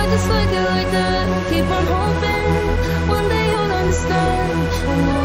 I just like it like that. Keep on hoping one day you'll understand.